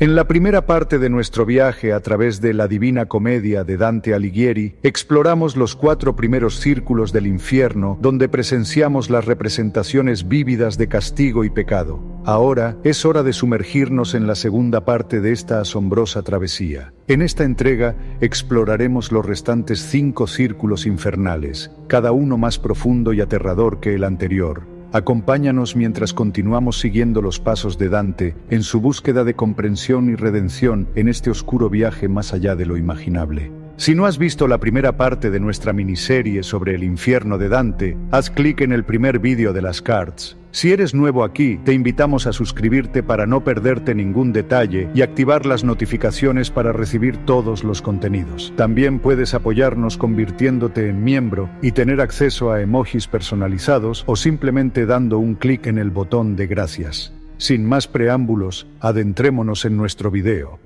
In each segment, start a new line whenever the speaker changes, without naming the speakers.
En la primera parte de nuestro viaje a través de la Divina Comedia de Dante Alighieri, exploramos los cuatro primeros círculos del infierno donde presenciamos las representaciones vívidas de castigo y pecado. Ahora es hora de sumergirnos en la segunda parte de esta asombrosa travesía. En esta entrega exploraremos los restantes cinco círculos infernales, cada uno más profundo y aterrador que el anterior Acompáñanos mientras continuamos siguiendo los pasos de Dante en su búsqueda de comprensión y redención en este oscuro viaje más allá de lo imaginable. Si no has visto la primera parte de nuestra miniserie sobre el infierno de Dante, haz clic en el primer vídeo de las cards. Si eres nuevo aquí, te invitamos a suscribirte para no perderte ningún detalle y activar las notificaciones para recibir todos los contenidos. También puedes apoyarnos convirtiéndote en miembro y tener acceso a emojis personalizados o simplemente dando un clic en el botón de gracias. Sin más preámbulos, adentrémonos en nuestro video.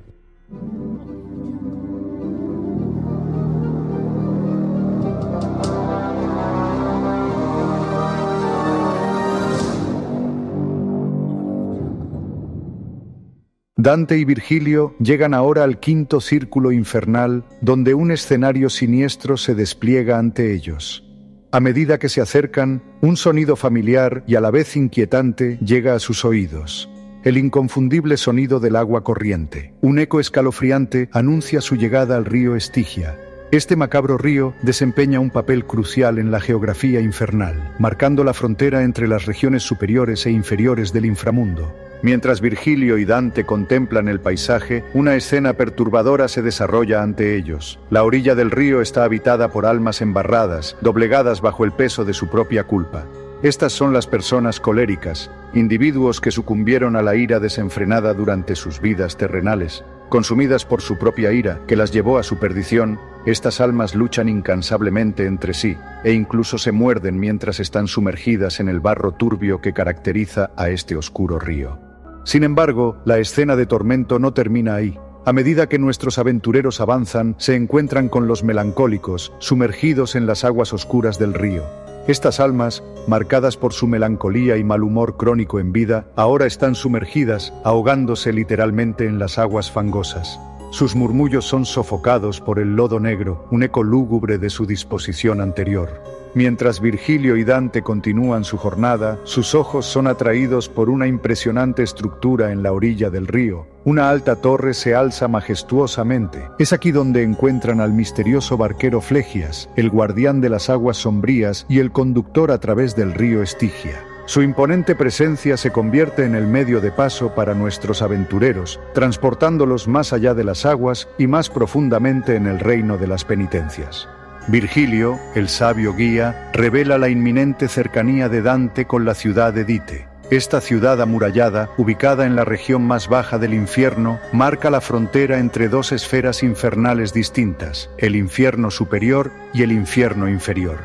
Dante y Virgilio llegan ahora al quinto círculo infernal, donde un escenario siniestro se despliega ante ellos. A medida que se acercan, un sonido familiar y a la vez inquietante llega a sus oídos. El inconfundible sonido del agua corriente. Un eco escalofriante anuncia su llegada al río Estigia, este macabro río desempeña un papel crucial en la geografía infernal, marcando la frontera entre las regiones superiores e inferiores del inframundo. Mientras Virgilio y Dante contemplan el paisaje, una escena perturbadora se desarrolla ante ellos. La orilla del río está habitada por almas embarradas, doblegadas bajo el peso de su propia culpa. Estas son las personas coléricas, individuos que sucumbieron a la ira desenfrenada durante sus vidas terrenales. Consumidas por su propia ira, que las llevó a su perdición, estas almas luchan incansablemente entre sí e incluso se muerden mientras están sumergidas en el barro turbio que caracteriza a este oscuro río. Sin embargo, la escena de tormento no termina ahí. A medida que nuestros aventureros avanzan, se encuentran con los melancólicos, sumergidos en las aguas oscuras del río. Estas almas, marcadas por su melancolía y mal humor crónico en vida, ahora están sumergidas, ahogándose literalmente en las aguas fangosas. Sus murmullos son sofocados por el lodo negro, un eco lúgubre de su disposición anterior. Mientras Virgilio y Dante continúan su jornada, sus ojos son atraídos por una impresionante estructura en la orilla del río. Una alta torre se alza majestuosamente. Es aquí donde encuentran al misterioso barquero Flegias, el guardián de las aguas sombrías y el conductor a través del río Estigia. Su imponente presencia se convierte en el medio de paso para nuestros aventureros, transportándolos más allá de las aguas y más profundamente en el reino de las penitencias. Virgilio, el sabio guía, revela la inminente cercanía de Dante con la ciudad de Dite. Esta ciudad amurallada, ubicada en la región más baja del infierno, marca la frontera entre dos esferas infernales distintas, el infierno superior y el infierno inferior.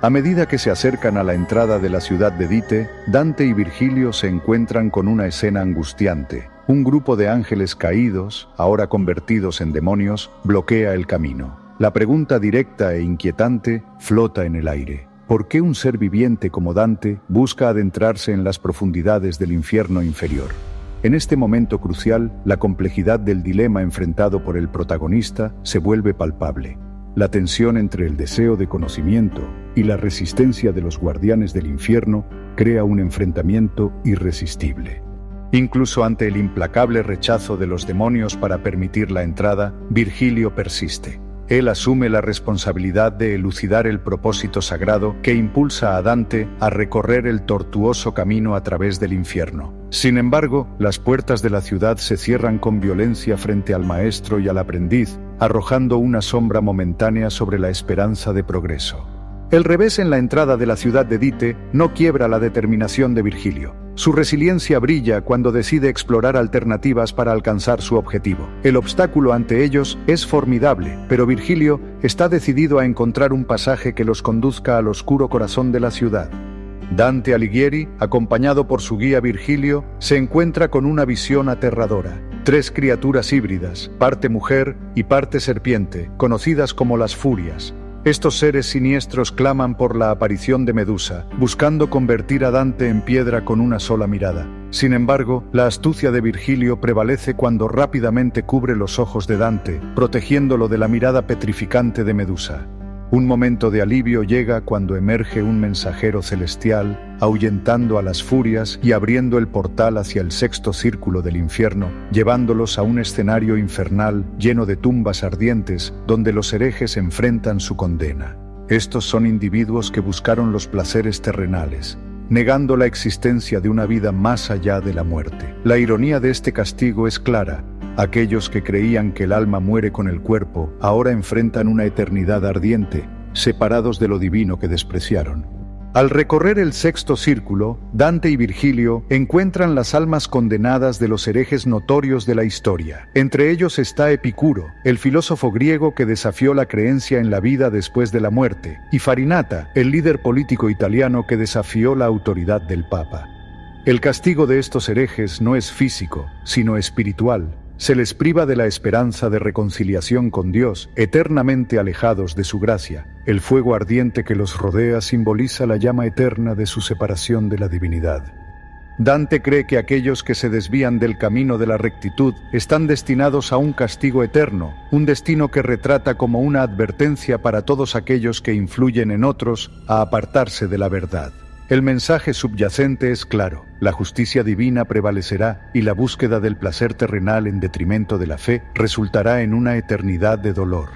A medida que se acercan a la entrada de la ciudad de Dite, Dante y Virgilio se encuentran con una escena angustiante. Un grupo de ángeles caídos, ahora convertidos en demonios, bloquea el camino. La pregunta directa e inquietante flota en el aire. ¿Por qué un ser viviente como Dante busca adentrarse en las profundidades del infierno inferior? En este momento crucial, la complejidad del dilema enfrentado por el protagonista se vuelve palpable. La tensión entre el deseo de conocimiento y la resistencia de los guardianes del infierno crea un enfrentamiento irresistible. Incluso ante el implacable rechazo de los demonios para permitir la entrada, Virgilio persiste. Él asume la responsabilidad de elucidar el propósito sagrado que impulsa a Dante a recorrer el tortuoso camino a través del infierno. Sin embargo, las puertas de la ciudad se cierran con violencia frente al maestro y al aprendiz, arrojando una sombra momentánea sobre la esperanza de progreso. El revés en la entrada de la ciudad de Dite no quiebra la determinación de Virgilio. Su resiliencia brilla cuando decide explorar alternativas para alcanzar su objetivo. El obstáculo ante ellos es formidable, pero Virgilio está decidido a encontrar un pasaje que los conduzca al oscuro corazón de la ciudad. Dante Alighieri, acompañado por su guía Virgilio, se encuentra con una visión aterradora. Tres criaturas híbridas, parte mujer y parte serpiente, conocidas como las Furias, estos seres siniestros claman por la aparición de Medusa, buscando convertir a Dante en piedra con una sola mirada. Sin embargo, la astucia de Virgilio prevalece cuando rápidamente cubre los ojos de Dante, protegiéndolo de la mirada petrificante de Medusa. Un momento de alivio llega cuando emerge un mensajero celestial, ahuyentando a las furias y abriendo el portal hacia el sexto círculo del infierno, llevándolos a un escenario infernal lleno de tumbas ardientes donde los herejes enfrentan su condena. Estos son individuos que buscaron los placeres terrenales, negando la existencia de una vida más allá de la muerte. La ironía de este castigo es clara. Aquellos que creían que el alma muere con el cuerpo, ahora enfrentan una eternidad ardiente, separados de lo divino que despreciaron. Al recorrer el sexto círculo, Dante y Virgilio encuentran las almas condenadas de los herejes notorios de la historia. Entre ellos está Epicuro, el filósofo griego que desafió la creencia en la vida después de la muerte, y Farinata, el líder político italiano que desafió la autoridad del Papa. El castigo de estos herejes no es físico, sino espiritual, se les priva de la esperanza de reconciliación con Dios, eternamente alejados de su gracia. El fuego ardiente que los rodea simboliza la llama eterna de su separación de la divinidad. Dante cree que aquellos que se desvían del camino de la rectitud están destinados a un castigo eterno, un destino que retrata como una advertencia para todos aquellos que influyen en otros a apartarse de la verdad. El mensaje subyacente es claro, la justicia divina prevalecerá y la búsqueda del placer terrenal en detrimento de la fe resultará en una eternidad de dolor.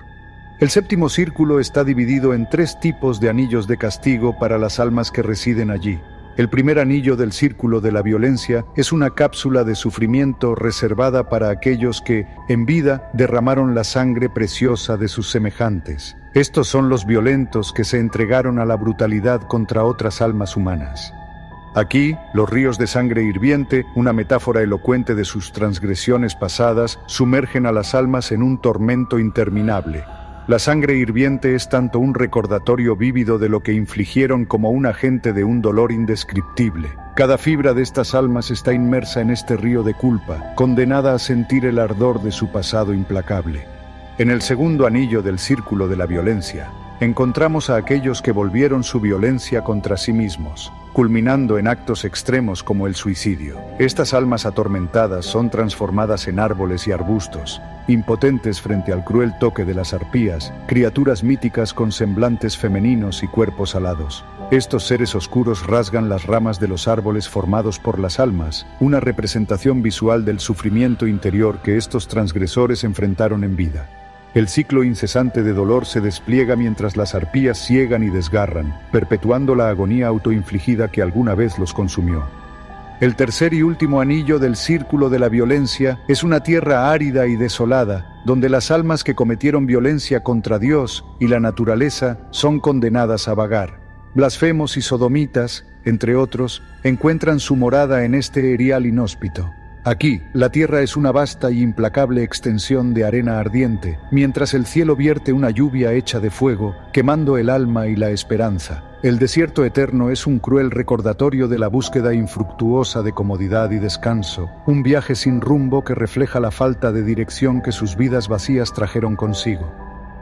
El séptimo círculo está dividido en tres tipos de anillos de castigo para las almas que residen allí. El primer anillo del círculo de la violencia es una cápsula de sufrimiento reservada para aquellos que, en vida, derramaron la sangre preciosa de sus semejantes. Estos son los violentos que se entregaron a la brutalidad contra otras almas humanas. Aquí, los ríos de sangre hirviente, una metáfora elocuente de sus transgresiones pasadas, sumergen a las almas en un tormento interminable, la sangre hirviente es tanto un recordatorio vívido de lo que infligieron como un agente de un dolor indescriptible. Cada fibra de estas almas está inmersa en este río de culpa, condenada a sentir el ardor de su pasado implacable. En el segundo anillo del círculo de la violencia, encontramos a aquellos que volvieron su violencia contra sí mismos, culminando en actos extremos como el suicidio. Estas almas atormentadas son transformadas en árboles y arbustos, impotentes frente al cruel toque de las arpías, criaturas míticas con semblantes femeninos y cuerpos alados. Estos seres oscuros rasgan las ramas de los árboles formados por las almas, una representación visual del sufrimiento interior que estos transgresores enfrentaron en vida. El ciclo incesante de dolor se despliega mientras las arpías ciegan y desgarran, perpetuando la agonía autoinfligida que alguna vez los consumió. El tercer y último anillo del círculo de la violencia es una tierra árida y desolada, donde las almas que cometieron violencia contra Dios y la naturaleza son condenadas a vagar. Blasfemos y sodomitas, entre otros, encuentran su morada en este erial inhóspito. Aquí, la tierra es una vasta y implacable extensión de arena ardiente, mientras el cielo vierte una lluvia hecha de fuego, quemando el alma y la esperanza. El desierto eterno es un cruel recordatorio de la búsqueda infructuosa de comodidad y descanso, un viaje sin rumbo que refleja la falta de dirección que sus vidas vacías trajeron consigo.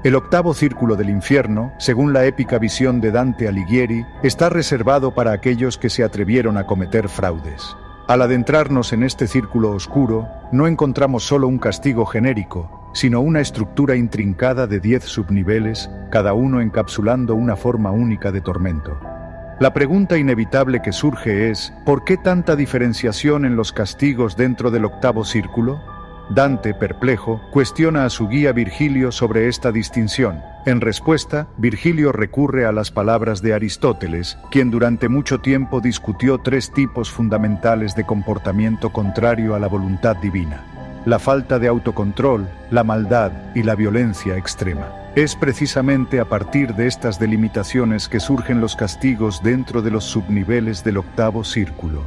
El octavo círculo del infierno, según la épica visión de Dante Alighieri, está reservado para aquellos que se atrevieron a cometer fraudes. Al adentrarnos en este círculo oscuro, no encontramos solo un castigo genérico, sino una estructura intrincada de diez subniveles, cada uno encapsulando una forma única de tormento. La pregunta inevitable que surge es, ¿por qué tanta diferenciación en los castigos dentro del octavo círculo? Dante, perplejo, cuestiona a su guía Virgilio sobre esta distinción. En respuesta, Virgilio recurre a las palabras de Aristóteles, quien durante mucho tiempo discutió tres tipos fundamentales de comportamiento contrario a la voluntad divina. La falta de autocontrol, la maldad y la violencia extrema. Es precisamente a partir de estas delimitaciones que surgen los castigos dentro de los subniveles del octavo círculo.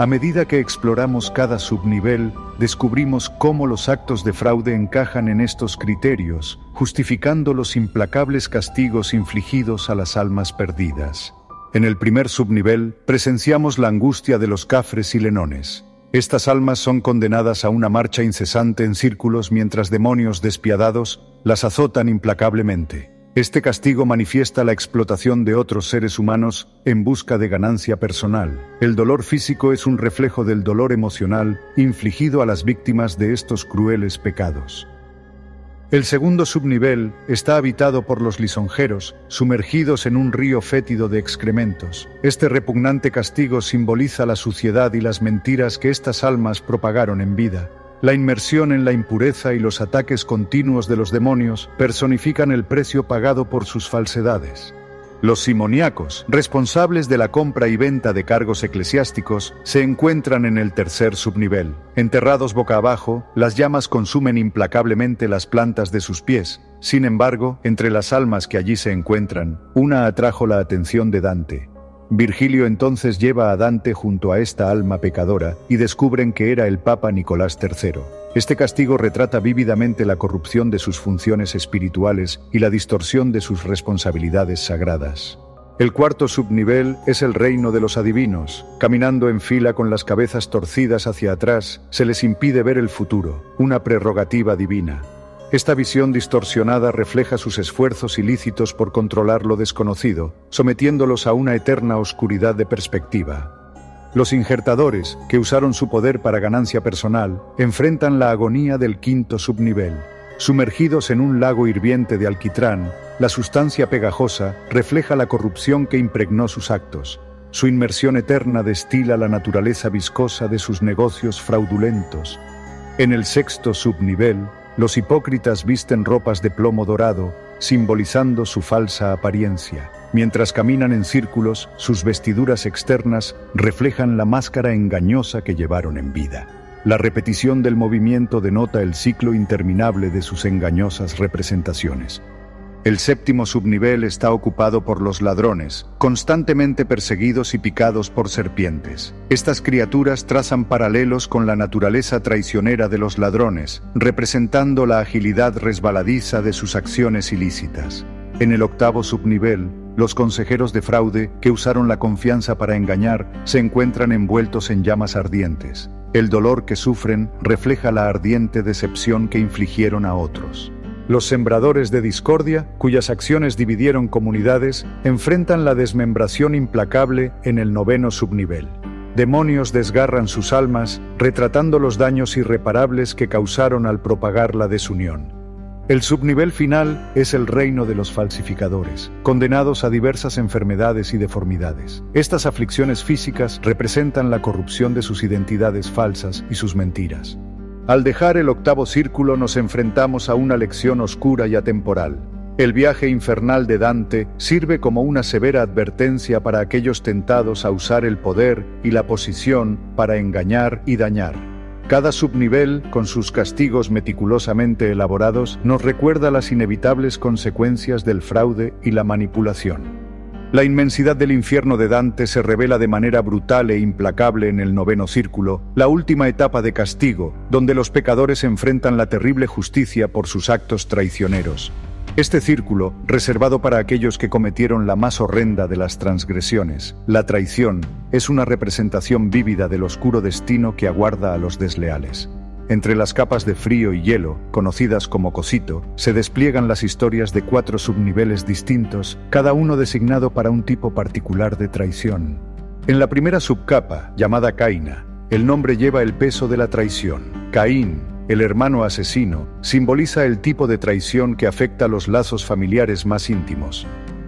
A medida que exploramos cada subnivel, descubrimos cómo los actos de fraude encajan en estos criterios, justificando los implacables castigos infligidos a las almas perdidas. En el primer subnivel presenciamos la angustia de los cafres y lenones. Estas almas son condenadas a una marcha incesante en círculos mientras demonios despiadados las azotan implacablemente. Este castigo manifiesta la explotación de otros seres humanos en busca de ganancia personal. El dolor físico es un reflejo del dolor emocional infligido a las víctimas de estos crueles pecados. El segundo subnivel está habitado por los lisonjeros, sumergidos en un río fétido de excrementos. Este repugnante castigo simboliza la suciedad y las mentiras que estas almas propagaron en vida. La inmersión en la impureza y los ataques continuos de los demonios personifican el precio pagado por sus falsedades. Los simoniacos, responsables de la compra y venta de cargos eclesiásticos, se encuentran en el tercer subnivel. Enterrados boca abajo, las llamas consumen implacablemente las plantas de sus pies. Sin embargo, entre las almas que allí se encuentran, una atrajo la atención de Dante. Virgilio entonces lleva a Dante junto a esta alma pecadora y descubren que era el Papa Nicolás III. Este castigo retrata vívidamente la corrupción de sus funciones espirituales y la distorsión de sus responsabilidades sagradas. El cuarto subnivel es el reino de los adivinos. Caminando en fila con las cabezas torcidas hacia atrás, se les impide ver el futuro, una prerrogativa divina. Esta visión distorsionada refleja sus esfuerzos ilícitos por controlar lo desconocido, sometiéndolos a una eterna oscuridad de perspectiva. Los injertadores, que usaron su poder para ganancia personal, enfrentan la agonía del quinto subnivel. Sumergidos en un lago hirviente de alquitrán, la sustancia pegajosa refleja la corrupción que impregnó sus actos. Su inmersión eterna destila la naturaleza viscosa de sus negocios fraudulentos. En el sexto subnivel, los hipócritas visten ropas de plomo dorado, simbolizando su falsa apariencia. Mientras caminan en círculos, sus vestiduras externas reflejan la máscara engañosa que llevaron en vida. La repetición del movimiento denota el ciclo interminable de sus engañosas representaciones. El séptimo subnivel está ocupado por los ladrones, constantemente perseguidos y picados por serpientes. Estas criaturas trazan paralelos con la naturaleza traicionera de los ladrones, representando la agilidad resbaladiza de sus acciones ilícitas. En el octavo subnivel, los consejeros de fraude, que usaron la confianza para engañar, se encuentran envueltos en llamas ardientes. El dolor que sufren refleja la ardiente decepción que infligieron a otros. Los sembradores de discordia, cuyas acciones dividieron comunidades, enfrentan la desmembración implacable en el noveno subnivel. Demonios desgarran sus almas, retratando los daños irreparables que causaron al propagar la desunión. El subnivel final es el reino de los falsificadores, condenados a diversas enfermedades y deformidades. Estas aflicciones físicas representan la corrupción de sus identidades falsas y sus mentiras. Al dejar el octavo círculo nos enfrentamos a una lección oscura y atemporal. El viaje infernal de Dante sirve como una severa advertencia para aquellos tentados a usar el poder y la posición para engañar y dañar. Cada subnivel, con sus castigos meticulosamente elaborados, nos recuerda las inevitables consecuencias del fraude y la manipulación. La inmensidad del infierno de Dante se revela de manera brutal e implacable en el noveno círculo, la última etapa de castigo, donde los pecadores enfrentan la terrible justicia por sus actos traicioneros. Este círculo, reservado para aquellos que cometieron la más horrenda de las transgresiones, la traición, es una representación vívida del oscuro destino que aguarda a los desleales. Entre las capas de frío y hielo, conocidas como cosito, se despliegan las historias de cuatro subniveles distintos, cada uno designado para un tipo particular de traición. En la primera subcapa, llamada Caina, el nombre lleva el peso de la traición. Caín, el hermano asesino, simboliza el tipo de traición que afecta los lazos familiares más íntimos.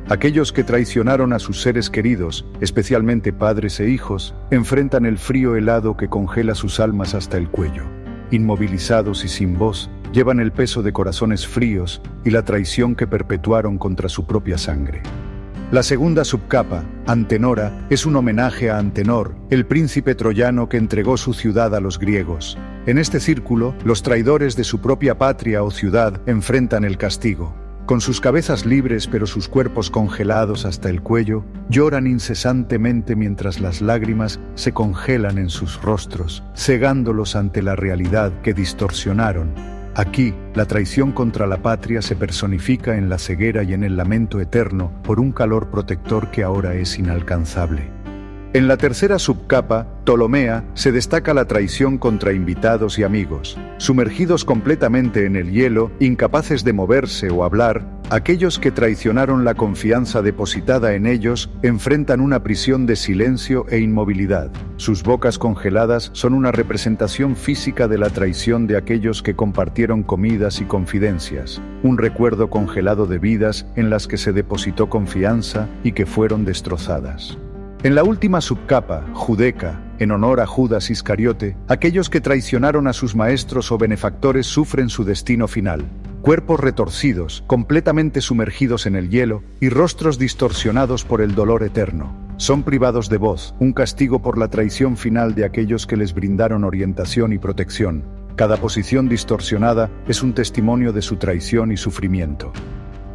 Aquellos que traicionaron a sus seres queridos, especialmente padres e hijos, enfrentan el frío helado que congela sus almas hasta el cuello inmovilizados y sin voz, llevan el peso de corazones fríos y la traición que perpetuaron contra su propia sangre. La segunda subcapa, Antenora, es un homenaje a Antenor, el príncipe troyano que entregó su ciudad a los griegos. En este círculo, los traidores de su propia patria o ciudad enfrentan el castigo. Con sus cabezas libres pero sus cuerpos congelados hasta el cuello, lloran incesantemente mientras las lágrimas se congelan en sus rostros, cegándolos ante la realidad que distorsionaron. Aquí, la traición contra la patria se personifica en la ceguera y en el lamento eterno por un calor protector que ahora es inalcanzable. En la tercera subcapa, Ptolomea, se destaca la traición contra invitados y amigos. Sumergidos completamente en el hielo, incapaces de moverse o hablar, aquellos que traicionaron la confianza depositada en ellos enfrentan una prisión de silencio e inmovilidad. Sus bocas congeladas son una representación física de la traición de aquellos que compartieron comidas y confidencias, un recuerdo congelado de vidas en las que se depositó confianza y que fueron destrozadas. En la última subcapa, Judeca, en honor a Judas Iscariote, aquellos que traicionaron a sus maestros o benefactores sufren su destino final. Cuerpos retorcidos, completamente sumergidos en el hielo y rostros distorsionados por el dolor eterno. Son privados de voz, un castigo por la traición final de aquellos que les brindaron orientación y protección. Cada posición distorsionada es un testimonio de su traición y sufrimiento.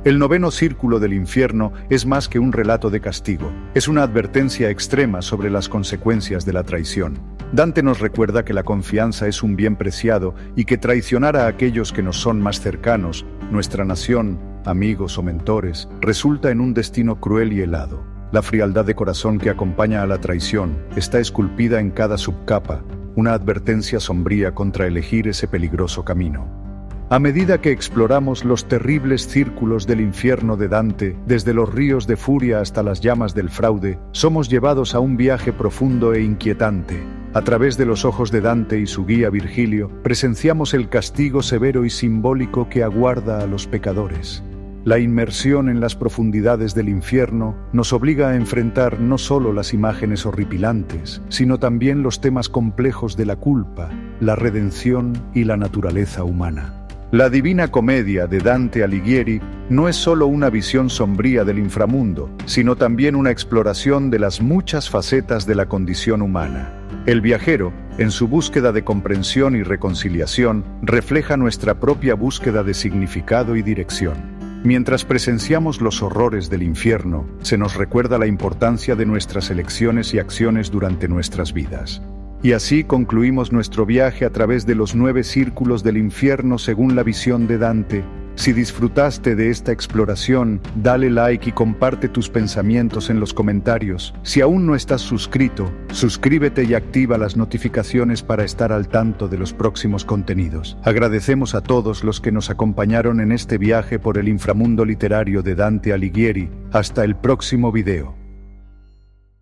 El noveno círculo del infierno es más que un relato de castigo, es una advertencia extrema sobre las consecuencias de la traición. Dante nos recuerda que la confianza es un bien preciado y que traicionar a aquellos que nos son más cercanos, nuestra nación, amigos o mentores, resulta en un destino cruel y helado. La frialdad de corazón que acompaña a la traición está esculpida en cada subcapa, una advertencia sombría contra elegir ese peligroso camino. A medida que exploramos los terribles círculos del infierno de Dante, desde los ríos de furia hasta las llamas del fraude, somos llevados a un viaje profundo e inquietante. A través de los ojos de Dante y su guía Virgilio, presenciamos el castigo severo y simbólico que aguarda a los pecadores. La inmersión en las profundidades del infierno nos obliga a enfrentar no solo las imágenes horripilantes, sino también los temas complejos de la culpa, la redención y la naturaleza humana. La Divina Comedia de Dante Alighieri no es solo una visión sombría del inframundo, sino también una exploración de las muchas facetas de la condición humana. El viajero, en su búsqueda de comprensión y reconciliación, refleja nuestra propia búsqueda de significado y dirección. Mientras presenciamos los horrores del infierno, se nos recuerda la importancia de nuestras elecciones y acciones durante nuestras vidas. Y así concluimos nuestro viaje a través de los nueve círculos del infierno según la visión de Dante. Si disfrutaste de esta exploración, dale like y comparte tus pensamientos en los comentarios. Si aún no estás suscrito, suscríbete y activa las notificaciones para estar al tanto de los próximos contenidos. Agradecemos a todos los que nos acompañaron en este viaje por el inframundo literario de Dante Alighieri. Hasta el próximo video.